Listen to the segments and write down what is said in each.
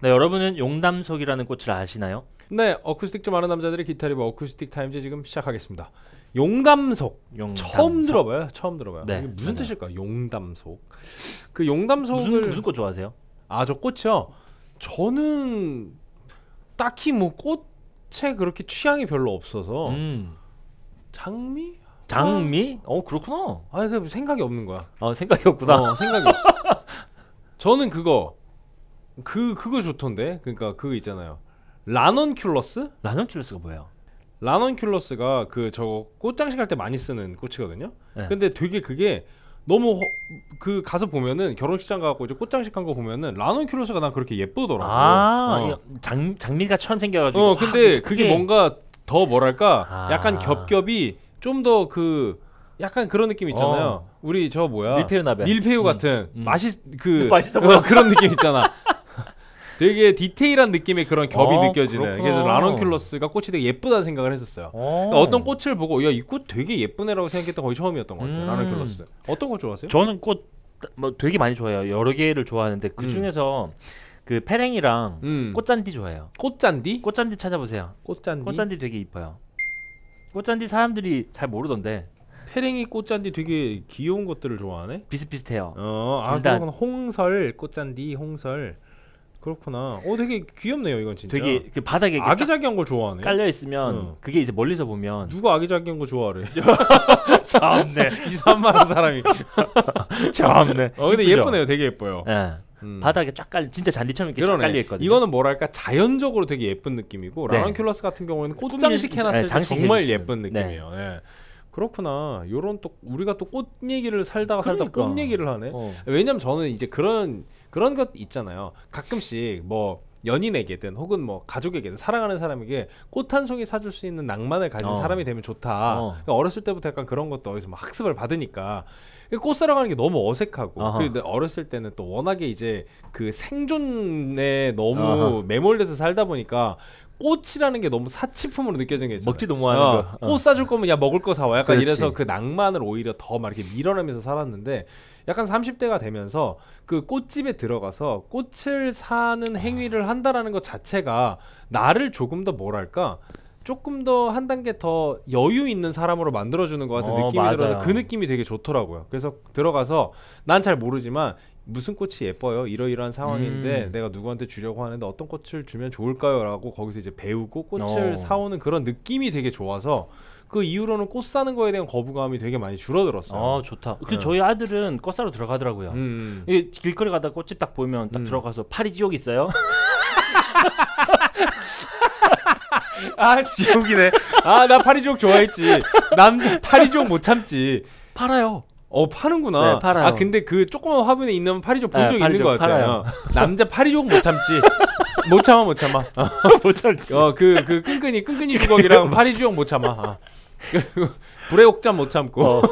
네, 여러분은 용담석이라는 꽃을 아시나요? 네, 어쿠스틱 좀 아는 남자들의 기타 리뷰 어쿠스틱 타임즈 지금 시작하겠습니다. 용담속 용담석. 처음 들어봐요. 처음 들어봐요. 네, 이게 무슨 맞아요. 뜻일까? 용담속. 그 용담속을 무슨 무슨 꽃 좋아하세요? 아, 저 꽃이요. 저는 딱히 뭐 꽃에 그렇게 취향이 별로 없어서 음. 장미? 장미? 어 그렇구나. 아니 그 생각이 없는 거야. 어 생각이 없구나. 어, 생각이 없어. 저는 그거 그 그거 좋던데. 그러니까 그거 있잖아요. 라넌큘러스? 라넌큘러스가 뭐예요? 라넌큘러스가 그 저거 꽃장식 할 때 많이 쓰는 꽃이거든요. 네. 근데 되게 그게 너무 허, 그 가서 보면은 결혼식장 가고 이제 꽃장식 한 거 보면은 라넌큘러스가 난 그렇게 예쁘더라고. 아 어. 장 장미가처럼 생겨가지고. 어 와, 근데 그게 뭔가 더 뭐랄까 아. 약간 겹겹이 좀 더 그 약간 그런 느낌 있잖아요. 어. 우리 저 뭐야 밀푀유 나베. 밀푀유 음, 같은 음. 맛있 그 맛있어 어. 그런 느낌 있잖아. 되게 디테일한 느낌의 그런 겹이 어, 느껴지는. 그렇구나. 그래서 라넌큘러스가 꽃이 되게 예쁘다는 생각을 했었어요. 어. 그러니까 어떤 꽃을 보고 야 이 꽃 되게 예쁘네라고 생각했던 거의 처음이었던 것 같아요. 음. 라넌큘러스. 어떤 꽃 좋아하세요? 저는 꽃 뭐 되게 많이 좋아해요. 여러 개를 좋아하는데 그 음. 중에서 그 페랭이랑 음. 꽃잔디 좋아해요. 꽃잔디? 꽃잔디 찾아보세요. 꽃잔디? 꽃잔디 되게 이뻐요. 꽃잔디 사람들이 잘 모르던데 페랭이 꽃잔디 되게 귀여운 것들을 좋아하네. 비슷비슷해요. 어, 아, 둘 다- 그건 홍설 꽃잔디 홍설. 그렇구나. 어, 되게 귀엽네요, 이건 진짜. 되게 그 바닥에 쫙 아기자기한 걸 좋아하네. 깔려 있으면 어. 그게 이제 멀리서 보면 누가 아기자기한 거 좋아하래? 참네, 이산만한 사람이. 참네. 어, 근데 이쁘죠? 예쁘네요. 되게 예뻐요. 예. 음. 바닥에 쫙 깔, 진짜 잔디처럼 이렇게 쫙 그러네. 깔려 있거든요. 이거는 뭐랄까 자연적으로 되게 예쁜 느낌이고 네. 라넌큘러스 같은 경우에는 꽃장식 해놨을 네, 때 정말. 예쁜 느낌이에요. 예. 그렇구나. 요런 또 우리가 또 꽃 얘기를 살다가 살다 그러니까. 꽃 얘기를 하네. 어. 왜냐면 저는 이제 그런 그런 것 있잖아요. 가끔씩 뭐 연인에게든 혹은 뭐 가족에게든 사랑하는 사람에게 꽃 한 송이 사줄 수 있는 낭만을 가진 어. 사람이 되면 좋다. 어. 그러니까 어렸을 때부터 약간 그런 것도 어디서 막 학습을 받으니까 꽃 사러 가는 게 너무 어색하고. 근데 어렸을 때는 또 워낙에 이제 그 생존에 너무 아하. 매몰돼서 살다 보니까 꽃이라는 게 너무 사치품으로 느껴지는 게 있잖아요. 먹지도 못하는 어, 거. 어. 꽃 사줄 거면 야 먹을 거 사와. 약간 그렇지. 이래서 그 낭만을 오히려 더 막 이렇게 밀어내면서 살았는데 약간 30대가 되면서 그 꽃집에 들어가서 꽃을 사는 행위를 한다라는 것 자체가 나를 조금 더 뭐랄까 조금 더 한 단계 더 여유 있는 사람으로 만들어주는 것 같은 어, 느낌이 맞아요. 들어서 그 느낌이 되게 좋더라고요. 그래서 들어가서 난 잘 모르지만 무슨 꽃이 예뻐요? 이러이러한 상황인데 음. 내가 누구한테 주려고 하는데 어떤 꽃을 주면 좋을까요?라고 거기서 이제 배우고 꽃을 어. 사오는 그런 느낌이 되게 좋아서 그 이후로는 꽃 사는 거에 대한 거부감이 되게 많이 줄어들었어요. 어 좋다. 그 네. 저희 아들은 꽃 사러 들어가더라고요. 음. 이게 길거리 가다 꽃집 딱 보면 딱 음. 들어가서 파리 지옥 있어요? 아 지옥이네. 아 나 파리 지옥 좋아했지. 남자 파리 지옥 못 참지. 팔아요. 어 파는구나. 네, 팔아요. 아 근데 그 조그만 화분에 있는 파리지옥 본 네, 적 있는 것 같아요. 남자 파리지옥 못 참지. 못 참아 못 참아. 못 참지. 어그 그 끈끈이 끈끈이 주걱이랑 파리지옥 못 참아. 아. 그리고 불의 옥잠 못 참고. 어.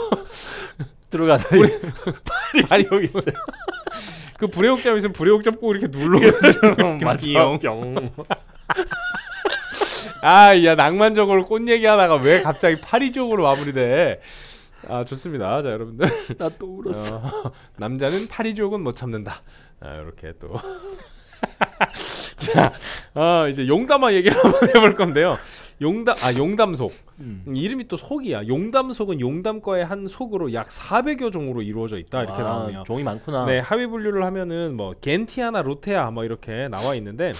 들어가서 파리 지옥 있어요. 그 불의 옥잠 있으면 불의 옥잠 꼭 이렇게 눌러. 맞아. 뿅. 뿅. 아, 야 낭만적으로 꽃 얘기하다가 왜 갑자기 파리지옥으로 마무리돼? 아 좋습니다. 자 여러분들 나 또 울었어. 어, 남자는 파리지옥은 못 참는다. 아, 이렇게 또. 자, 어, 이제 용담화 얘기를 한번 해볼 건데요. 용담, 아 용담속. 음. 음, 이름이 또 속이야. 용담속은 용담과의 한 속으로 약 400여 종으로 이루어져 있다 이렇게 아, 나오네요. 종이 많구나. 네, 하위 분류를 하면은 뭐 겐티아나 루테아 뭐 이렇게 나와 있는데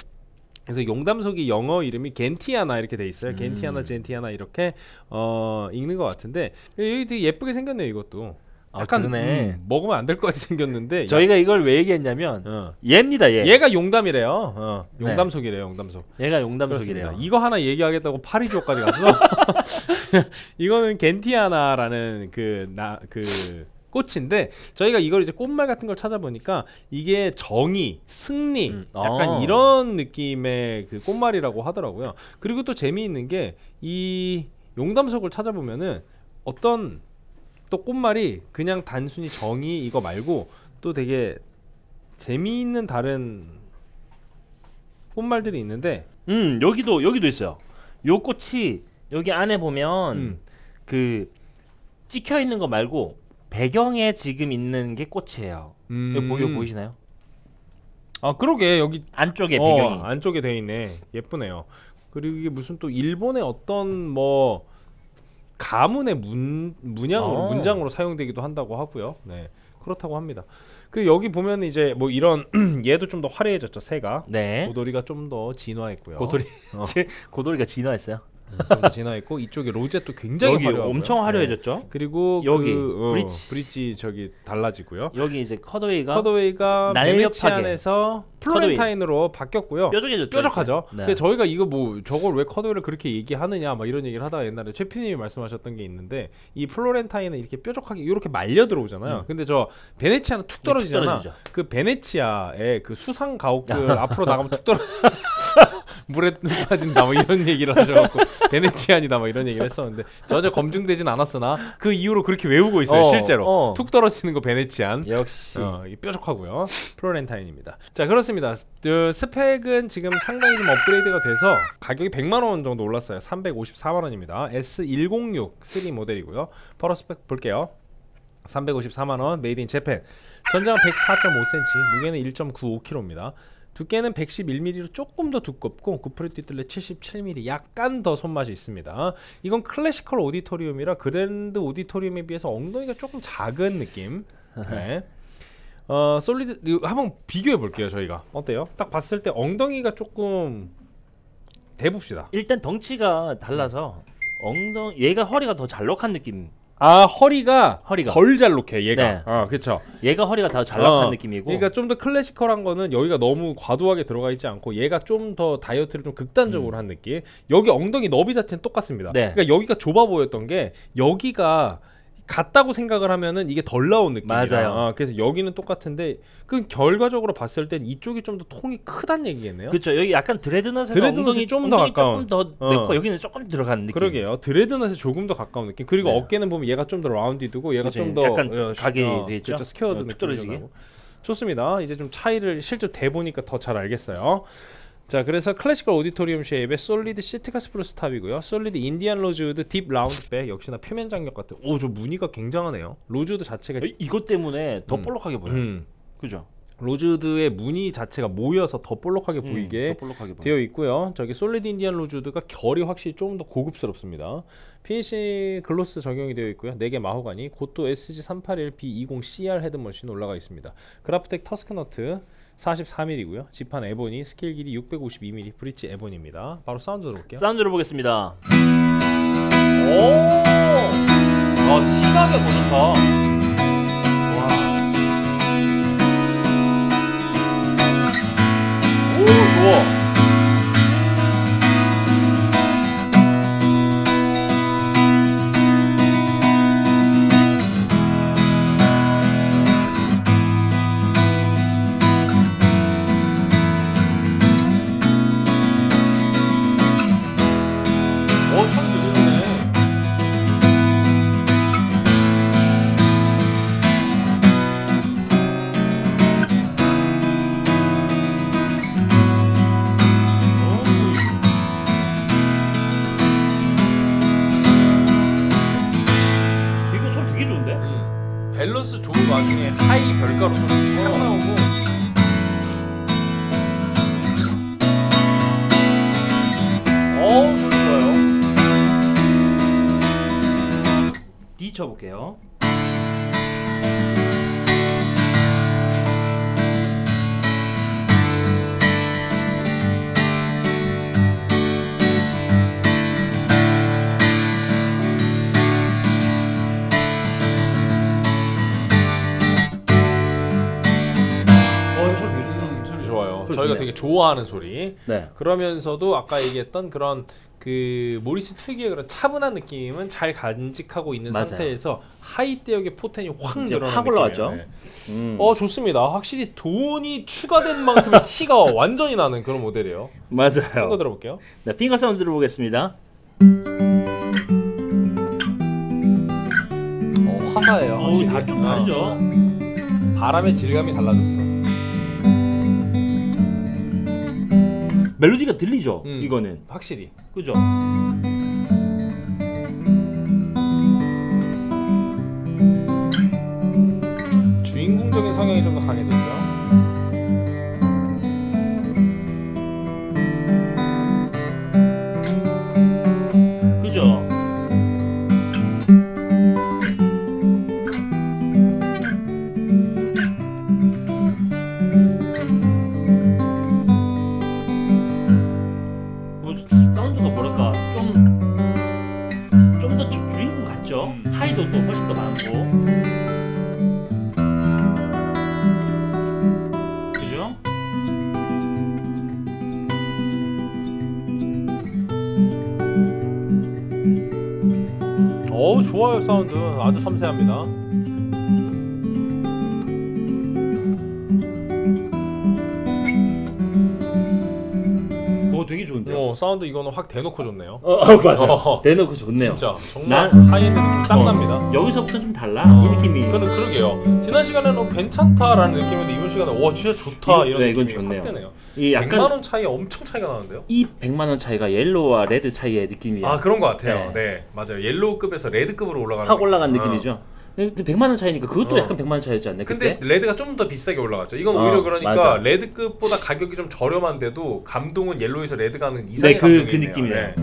그래서 용담속이 영어 이름이 겐티아나 이렇게 돼 있어요. 음. 겐티아나, 젠티아나 이렇게 어 읽는 것 같은데 여기 되게 예쁘게 생겼네요. 이것도 아, 약간 그러네. 음, 먹으면 안 될 것 같이 생겼는데 저희가 이걸 왜 얘기했냐면 어. 얘입니다. 얘. 얘가 용담이래요. 어, 네. 용담속이래요. 용담속. 얘가 용담석이래요. 그렇습니다. 이거 하나 얘기하겠다고 파리지옥까지 갔어. 이거는 겐티아나라는 그 나그 꽃인데 저희가 이걸 이제 꽃말 같은 걸 찾아보니까 이게 정의, 승리, 음, 약간 어. 이런 느낌의 그 꽃말이라고 하더라고요. 그리고 또 재미있는 게 이 용담석을 찾아보면은 어떤 또 꽃말이 그냥 단순히 정의 이거 말고 또 되게 재미있는 다른 꽃말들이 있는데 음 여기도 여기도 있어요. 요 꽃이 여기 안에 보면 음. 그 찍혀 있는 거 말고 배경에 지금 있는 게 꽃이에요. 음. 여기 보기 보이시나요? 아 그러게 여기 안쪽에 어, 배경이. 안쪽에 돼 있네. 예쁘네요. 그리고 이게 무슨 또 일본의 어떤 뭐 가문의 문 문양으로 어. 문장으로 사용되기도 한다고 하고요. 네. 그렇다고 합니다. 그 여기 보면 이제 뭐 이런 얘도 좀 더 화려해졌죠. 새가. 네. 고돌이가 좀 더 진화했고요. 고돌이 어. 제 고돌이가 진화했어요. 좀더 진화 했고 이쪽에 rosette도 굉장히 여기 화려하고요. 엄청 화려해졌죠. 네. 그리고 여기 그, 어, 브릿지. 브릿지 저기 달라지고요. 여기 이제 cutaway가 cutaway가 날렵하게. Venetian에서 Florentine으로 바뀌었고요. 뾰족해졌죠. 뾰족하죠. 네. 근데 저희가 이거 뭐 저걸 왜 cutaway를 그렇게 얘기하느냐 막 이런 얘기를 하다가 옛날에 최피님이 말씀하셨던 게 있는데 이 Florentine은 이렇게 뾰족하게 이렇게 말려 들어오잖아요. 음. 근데 저 베네치아는 툭툭 떨어지잖아. 떨어지죠. 그 베네치아의 그 수상 가옥 그 앞으로 나가면 툭 떨어져. 물에 빠진다 뭐 이런 얘기를 하셔갖고 Venetian이다 뭐 이런 얘기를 했었는데 전혀 검증되진 않았으나 그 이후로 그렇게 외우고 있어요 어, 실제로 어. 툭 떨어지는 거 Venetian 역시 어, 뾰족하고요. Florentine입니다. 자 그렇습니다. 그 스펙은 지금 상당히 좀 업그레이드가 돼서 가격이 100만 원 정도 올랐어요. 354만 원입니다. S106 3 모델이고요. 바로 스펙 볼게요. 354만 원 made in Japan. 전장은 104.5cm, 무게는 1.95kg입니다. 두께는 111mm로 조금 더 두껍고 구 fret 뒷둘레 77mm 약간 더 손맛이 있습니다. 이건 classical auditorium이라 grand auditorium에 비해서 엉덩이가 조금 작은 느낌. 네. 어 solid 한번 비교해 볼게요 저희가 어때요? 딱 봤을 때 엉덩이가 조금 대봅시다. 일단 덩치가 달라서 엉덩 얘가 허리가 더 잘록한 느낌. 아 허리가 허리가. 덜 잘록해 얘가. 네. 어 그렇죠. 얘가 허리가 더 잘록한 어, 느낌이고. 그러니까 좀 더 classical한 거는 여기가 너무 과도하게 들어가 있지 않고 얘가 좀 더 다이어트를 좀 극단적으로 한 느낌. 여기 엉덩이 너비 자체는 똑같습니다. 음. 네. 그러니까 여기가 좁아 보였던 게 여기가 같다고 생각을 하면은 이게 덜 나온 느낌이야. 맞아요. 어, 그래서 여기는 똑같은데 그 결과적으로 봤을 땐 이쪽이 좀 더 통이 크단 얘기겠네요. 그렇죠. 여기 약간 dreadnought에서 dreadnought이 좀더 가까운. 조금 더 어. 냈고 여기는 조금 들어간 느낌. 그러게요. dreadnought에 조금 더 가까운 느낌. 그리고 네. 어깨는 보면 얘가 좀 더 rounded고 얘가. 좀 더 약간 어, 각이 어, 돼 있죠? 그렇죠. squared 어, 느낌 떨어지게. 좋습니다. 이제 좀 차이를 실제 대 보니까 더 잘 알겠어요. 자, 그래서 classical auditorium shape의 solid Sitka spruce top이고요. solid Indian rosewood deep round back 역시나 표면 장력 같은. 오, 저 무늬가 굉장하네요. 로즈우드 자체가 이- 이것 때문에 더 음. 볼록하게 보여. 음, 그죠? rosewood의 무늬 자체가 모여서 더 볼록하게 음, 보이게 더. 되어 있고요. 저기 solid Indian rosewood가 결이 확실히 좀 더 고급스럽습니다. finish gloss 적용이 되어 있고요. 4개 마호가니 고또 SG381B20CR head machine 올라가 있습니다. 그라프텍 TUSQ nut 44mm고요. 지판 ebony 스케일 길이 652mm 브릿지 ebony입니다. 바로 사운드 들어볼게요. 사운드를 보겠습니다. 오! 아, 더 좋다. 와. 오, 좋아. 쳐볼게요. 어. 음, 소리 좋아요. 소리 저희가. 되게 좋아하는 소리. 네. 그러면서도 아까 얘기했던 그런 그 모리스 특유의 그런 차분한 느낌은 잘 간직하고 있는 맞아요. 상태에서 high 대역의 포텐이 확확 올라왔죠. 네. 음. 어 좋습니다. 확실히 돈이 추가된 만큼의 티가 완전히 나는 그런 모델이에요. 맞아요. 거 들어볼게요. 네, finger 사운드 들어보겠습니다. 어, 화사해요. 오, 확실히. 다좀 다르죠. 어, 바람의 질감이 달라졌어. 멜로디가 들리죠. 음. 이거는 확실히. 그죠? 주인공적인 성향이 좀 더 강해졌죠. 사운드 아주 섬세합니다. 오 되게 좋은데요. 어 사운드 이거는 확 대놓고 좋네요. 어, 어 맞아. 어. 대놓고 좋네요. 진짜 정말 난- 하이엔드 느낌 딱 어, 납니다. 여기서부터 좀 달라 어, 이 느낌이. 그는 그러게요. 지난 시간에는 어, 괜찮다라는 느낌인데 이번 시간에 와 진짜 좋다 이- 이런 네, 이건 느낌이. 확 되네요. 이 100만 약간 원 차이 엄청 차이가 나는데요. 이 100만 원 차이가 yellow와 red 차이의 느낌이 아 그런 것 같아요. 네. 네, 맞아요. yellow급에서 red급으로 올라가는 확 올라간 느낌. 느낌이죠. 그 100만 원 차이니까 그것도 어. 약간 100만 원 차이였지 않나요? 근데 그때? red가 좀 더 비싸게 올라갔죠. 이건 어, 오히려 그러니까 맞아. red급보다 가격이 좀 저렴한데도 감동은 yellow에서 red 가는 이상의 네, 그- 감동이 그. 느낌이에요.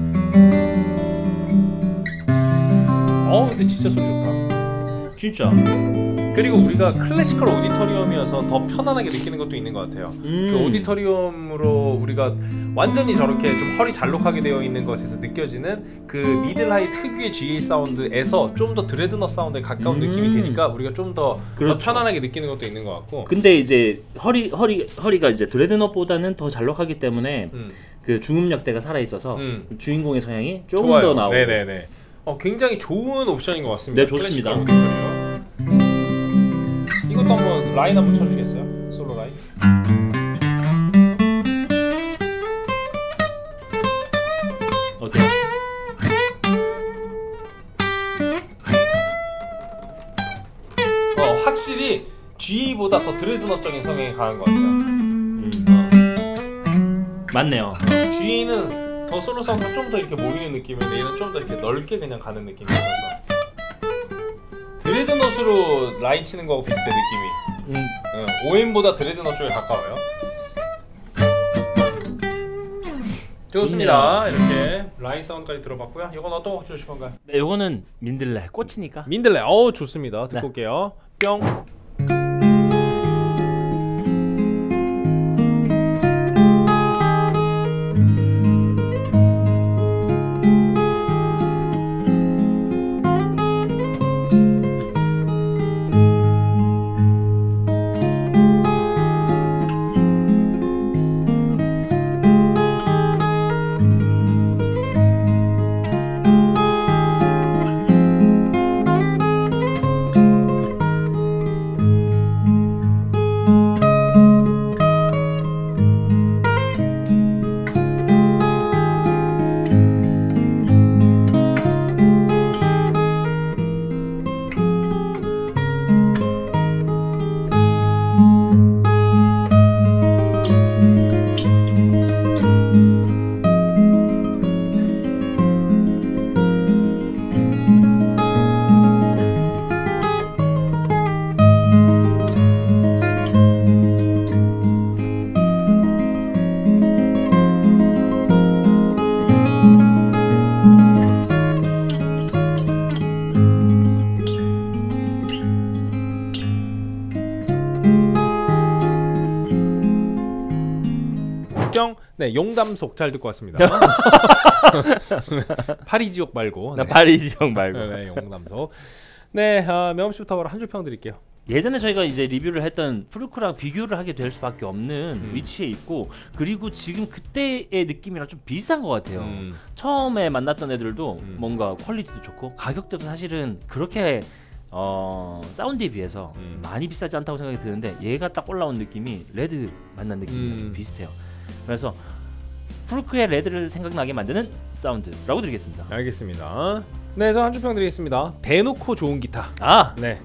어 근데 진짜 소리 좋다. 진짜. 그리고 우리가 classical auditorium이어서 더 편안하게 느끼는 것도 있는 것 같아요. 음. 그 auditorium으로 우리가 완전히 저렇게 좀 허리 잘록하게 되어 있는 것에서 느껴지는 그 middle high 특유의 GA 사운드에서 좀 더 dreadnought 사운드에 가까운 음. 느낌이 드니까 우리가 좀더 그렇죠. 편안하게 느끼는 것도 있는 것 같고. 근데 이제 허리 허리 허리가 이제 dreadnought보다는 더 잘록하기 때문에 음, 그 중음역대가 살아 있어서 음. 주인공의 성향이 조금 좋아요. 더 나오고. 네네네. 어, 굉장히 좋은 옵션인 것 같습니다. 네, 좋습니다. 이것도 한번 라인 한번 쳐주겠어요? 솔로 라인. 어때요? 어, 확실히 G보다 더 드레드넛적인 성향이 강한 것 같아요. 음. 맞네요. G는 더 솔로 사운드가 좀더 이렇게 모이는 느낌인데 얘는 좀 더 이렇게 넓게 그냥 가는 느낌이라서 드레드넛으로 라인 치는 거하고 비슷해 느낌이. 음. 응, OM보다 드레드넛 쪽에 가까워요. 좋습니다. 이렇게 라인 사운드까지 들어봤고요. 이건 어떤 곡 들으실 건가요? 네, 요거는 민들레 꽃이니까. 민들레. 어우 좋습니다. 듣고 네. 올게요. 뿅 네, 용담속 잘 듣고 왔습니다. 파리 지옥 말고. 나 네. 파리지옥 말고. 네, 네, 용담속. 네, 어, 명함 씨부터 바로 한 줄 평 드릴게요. 예전에 저희가 이제 리뷰를 했던 프루크랑 비교를 하게 될 수밖에 없는 음. 위치에 있고 그리고 지금 그때의 느낌이랑 좀 비슷한 것 같아요. 음. 처음에 만났던 애들도 음. 뭔가 quality도 좋고 가격대도 사실은 그렇게 어, 사운드에 비해서 음. 많이 비싸지 않다고 생각이 드는데 얘가 딱 올라온 느낌이 red 만난 느낌이랑 좀 음. 비슷해요. 그래서 프루크의 red를 생각나게 만드는 사운드라고 드리겠습니다. 알겠습니다. 네, 저 한 줄 평 드리겠습니다. 대놓고 좋은 기타. 아, 네,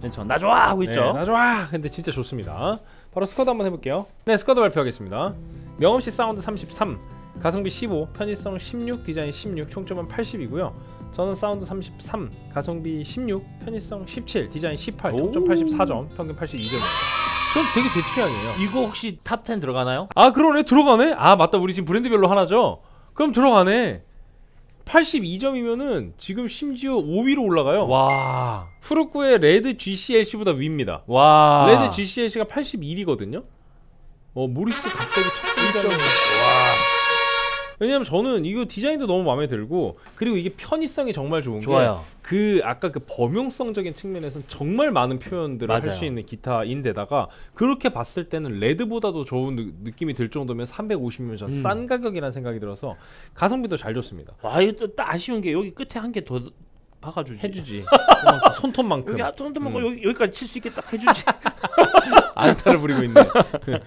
그렇죠. 나 좋아 하고 있죠. 네, 나 좋아. 근데 진짜 좋습니다. 바로 스쿼드 한번 해볼게요. 네, 스쿼드 발표하겠습니다. 명엄 씨 사운드 33, 가성비 15, 편의성 16, 디자인 16, 총점은 80이고요. 저는 사운드 33, 가성비 16, 편의성 17, 디자인 18, 총점 오. 84점, 평균 82점입니다. 전 되게 제 취향이에요. 이거 혹시 top 10 들어가나요? 아 그러네 들어가네. 아 맞다 우리 지금 브랜드별로 하나죠. 그럼 들어가네. 82점이면은 지금 심지어 5위로 올라가요. 와, Furch의 Red GCLC보다 위입니다. 와. Red GCLC가 81이거든요. 어 Morris 갑자기 첫 등장. 와. 왜냐면 저는 이거 디자인도 너무 마음에 들고 그리고 이게 편의성이 정말 좋은. 게 그 아까 그 범용성적인 측면에서는 정말 많은 표현들을 할. 수 있는 기타인데다가 그렇게 봤을 때는 Red보다도 좋은 느, 느낌이 들 정도면 350이면 음. 싼 가격이라는 생각이 들어서 가성비도 잘 좋습니다. 와, 이거 또딱 아쉬운 게 여기 끝에 한 개 더 박아주지. 해주지. 손톱만큼 여기 아토도 먹고 음. 여기 여기까지 칠 수 있게 딱 해주지. 안타를 부리고 있네.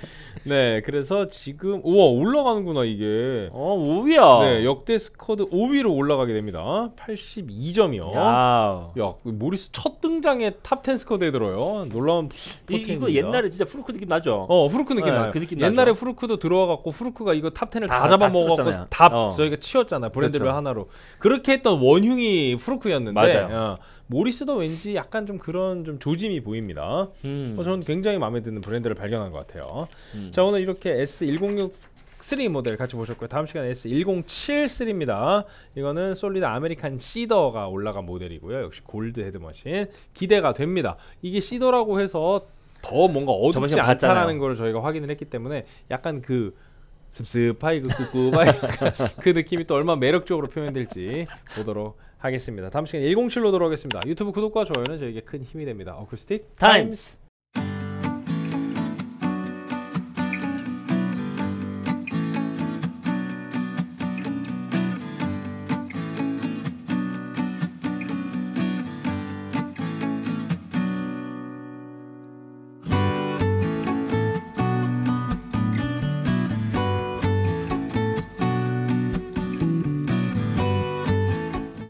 네, 그래서 지금 우와 올라가는구나 이게. 어 5위야. 네, 역대 스쿼드 5위로 올라가게 됩니다. 82점이요. 야. 야, 그 모리스 첫 등장에 탑10 스쿼드에 들어요. 놀라운 이, 이거 포텐입니다. 옛날에 진짜 프루크 느낌 나죠. 어 후르크 느낌 네, 나요. 그 느낌 옛날에 나죠. 후르크도 들어와갖고 후르크가 이거 탑 10을 다, 다- 쓸었잖아요. 다 어. 저희가 치웠잖아 브랜드별 그렇죠. 하나로 그렇게 했던 원흉이 Furch였는데 맞아요. 어, Morris도 왠지 약간 좀 그런 좀 조짐이 보입니다. 음. 어, 저는 굉장히 마음에 드는 브랜드를 발견한 것 같아요. 음. 자 오늘 이렇게 S106 3 모델 같이 보셨고요. 다음 시간에 S107입니다. 이거는 solid American cedar가 올라간 모델이고요. 역시 gold head machine 기대가 됩니다. 이게 cedar라고 해서 더 뭔가 어둡지 시간. 않다라는 걸 저희가 확인을 했기 때문에 약간 그 습습하이 그 끄끄바이 그 느낌이 또 얼마나 매력적으로 표현될지 보도록 하겠습니다. 다음 시간에 107로 돌아오겠습니다. 유튜브 구독과 좋아요는 저에게 큰 힘이 됩니다. 어쿠스틱 타임스.